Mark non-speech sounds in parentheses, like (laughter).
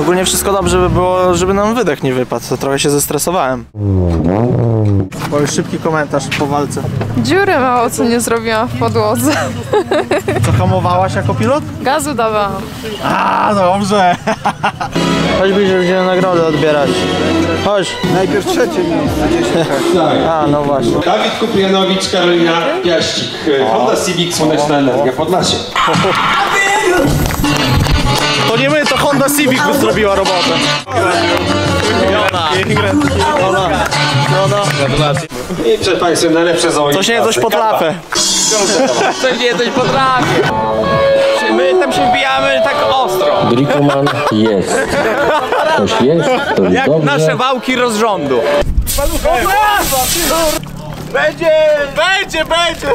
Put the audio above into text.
Ogólnie wszystko dobrze by było, żeby nam wydech nie wypadł. To trochę się zestresowałem. Bo już szybki komentarz po walce. Dziurę mało co nie zrobiłam w podłodze. Co hamowałaś jako pilot? Gazu dawałam. A, dobrze. Chodź bliżej, będziemy nagrody odbierać. Chodź. Najpierw trzecie miejsce. A, no właśnie. Dawid Kuprianowicz, Karolina Piaścik, Honda Civic Słoneczna Energia Podlasie. (laughs) Honda Civic by zrobiła robotę. Jona. I przed Państwem najlepsze załogi. Coś nie, coś potrafę. Coś nie, coś potrafię. My tam się wbijamy tak ostro. Drikoman jest. Ktoś jest, to Jak dobrze. nasze wałki rozrządu. Będzie! Będzie, będzie!